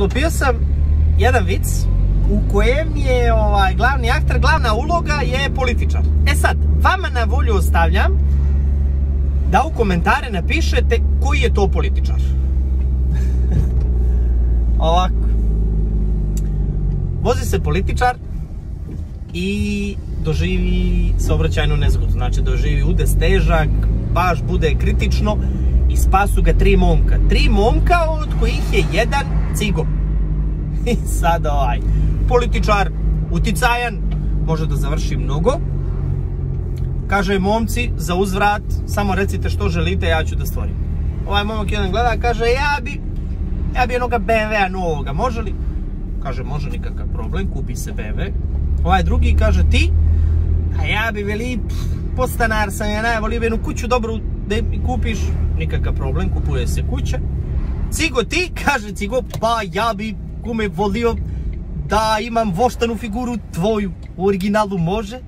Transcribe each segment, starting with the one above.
sklopio sam jedan vic u kojem je ovaj, glavni aktor, glavna uloga je političar. E sad, vama na volju ostavljam da u komentare napišete koji je to političar. Ovako. Vozi se političar i doživi saobraćajnu nezgodu. Znači doživi udes težak, baš bude kritično i spasu ga tri momka. Tri momka od kojih je jedan cigo. I sad ovaj, političar, uticajan, može da završi mnogo. Kaže momci, za uzvrat, samo recite što želite, ja ću da stvorim. Ovaj momak jedan gleda, kaže, ja bi, ja bi jednoga BMW-a novoga, može li? Kaže, može nikakav problem, kupi se BMW. Ovaj drugi kaže, ti? A ja bi veli, postanar sam, ja najvolio jednu kuću dobru da mi kupiš, nikakav problem, kupuje se kuća. Cigo ti, kaže Cigo, pa ja bi kume volio da imam voštanu figuru tvoju, u originalu može?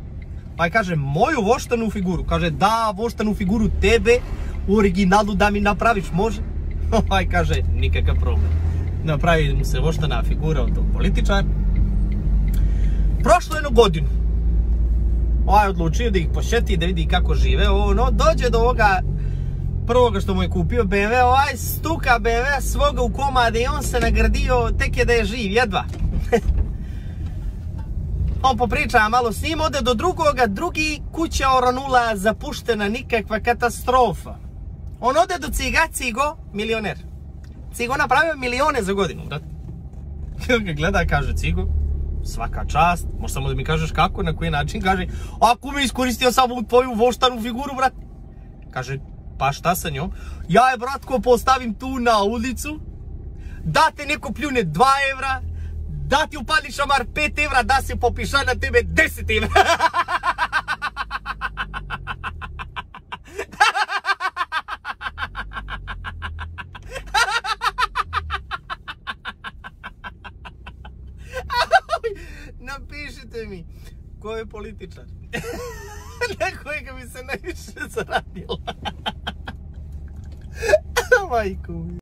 Pa kaže, moju voštanu figuru, kaže, da, voštanu figuru tebe, u originalu da mi napraviš, može? Ovaj kaže, nikakav problem. Napravi mu se voštana figura od tog političara. Prošlo jednu godinu. Ovaj odlučio da ih pošeti da vidi kako žive. Ono, dođe do ovoga prvoga što mu je kupio BMW, ovaj stuka BMW svoga u komade i on se nagradio tek je da je živ, jedva. on popriča malo s njim, ode do drugoga, drugi kuća oranula zapuštena, nikakva katastrofa. On ode do Ciga, Cigo, milioner. Cigo napravio milione za godinu, brat. ga gleda, kaže Cigo, svaka čast, možeš samo da mi kažeš kako, na koji način, kaže, ako mi iskoristio samo tvoju voštanu figuru, brat. Kaže, pa šta sa njom? Ja je, bratko, postavim tu na ulicu, da te neko pljune 2 evra, da ti upali šamar 5 evra, da se popiša na tebe 10 evra. Napišite mi ko je političar. Na kojega mi se najviše zaradilo. Michael